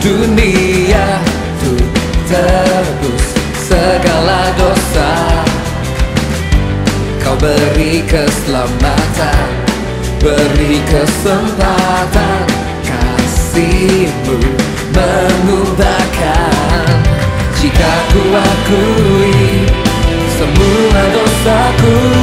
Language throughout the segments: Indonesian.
dunia Untuk tebus segala dosa. Kau beri keselamatan Beri kesempatan Kasihmu mengubahkan. Jika ku akui Semua dosaku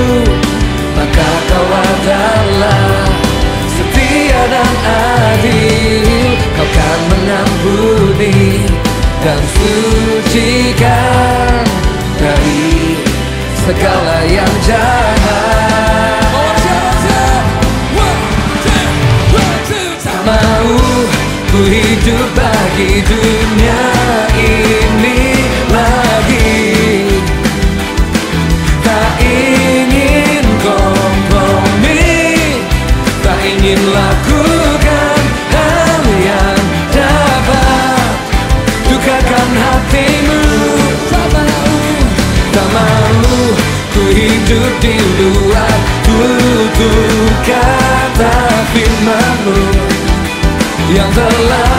segala yang jahat. Tak mau ku hidup bagi dunia kata firmanmu Yang telah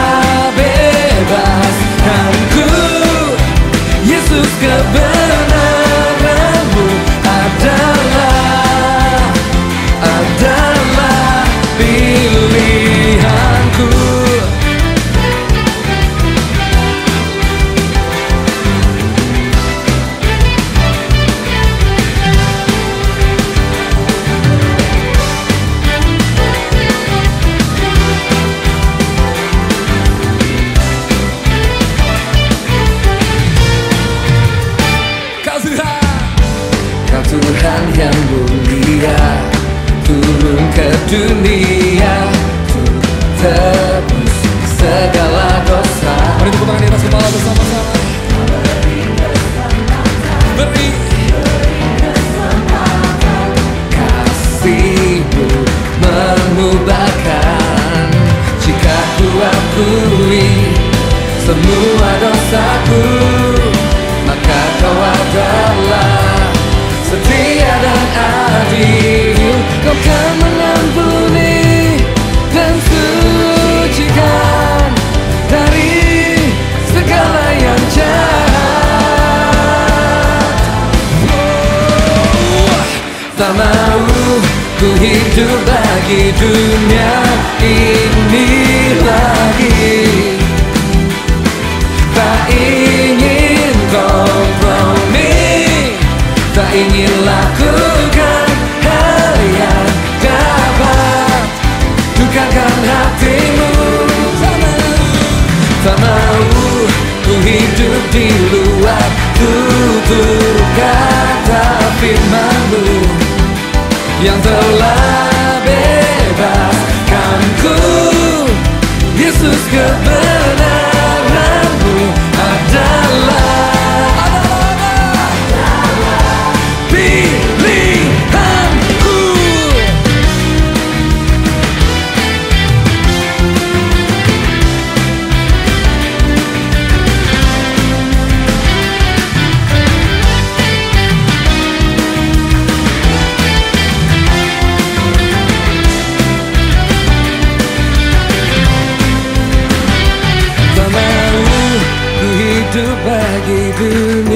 dunia. Tebus segala dosa. Mari tepuk tangan di atas kepala bersama-sama. Beri. Kasihmu mengubahkan. Jika ku akui semua dosaku mau ku hidup bagi dunia ini lagi. Tak ingin kompromi Tak ingin lakukan hal yang dapat. Dukakan hatimu Tak mau ku hidup di luar Yang telah hidup bagiku